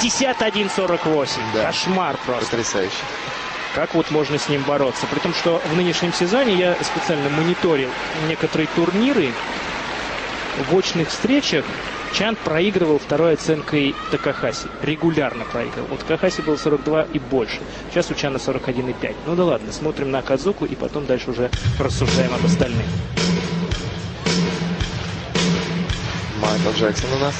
51-48. Да. Кошмар просто. Потрясающе. Как вот можно с ним бороться? При том, что в нынешнем сезоне я специально мониторил некоторые турниры. В очных встречах Чан проигрывал второй оценкой Такахаси. Регулярно проигрывал. У Такахаси было 42 и больше. Сейчас у Чана 41,5. Ну да ладно, смотрим на Кадзуку и потом дальше уже рассуждаем об остальных. Майкл Джексон у нас.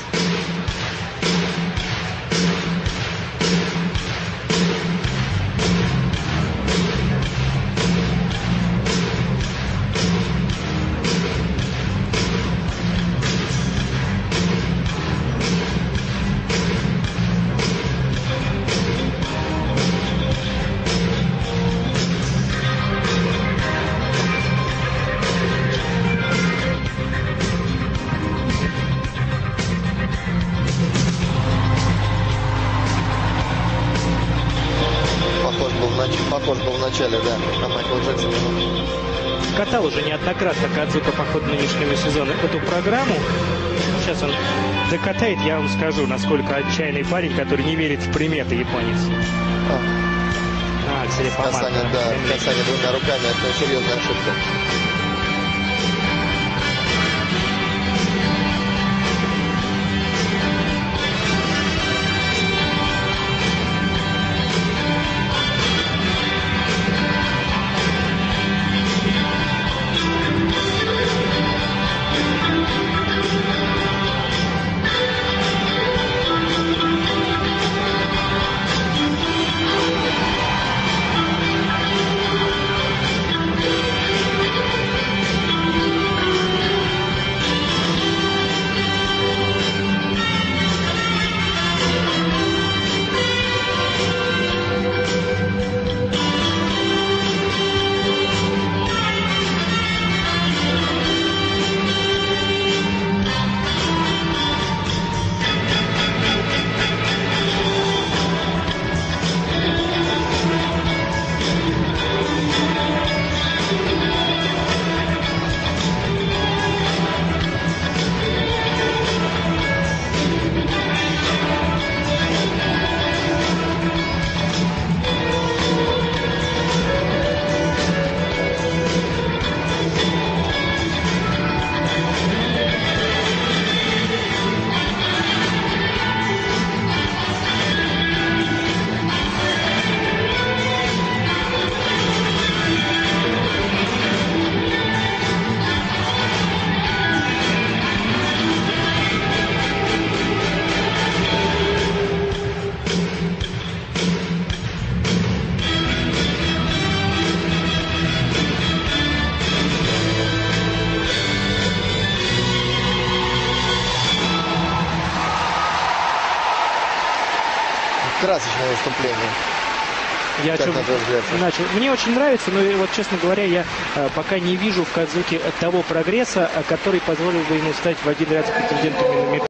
Похож был в начале, да, на Майкла Джексона. Катал уже неоднократно Кадзука по ходу нынешнего сезона эту программу. Сейчас он докатает, я вам скажу, насколько отчаянный парень, который не верит в приметы японец. А, А, касание, да, касание двумя руками, это серьезная ошибка. Красочное выступление. Я Как взгляд? начал. Мне очень нравится, но вот, честно говоря, я э, пока не вижу в Кадзуке того прогресса, э, который позволил бы ему стать в один ряд с претендентами на.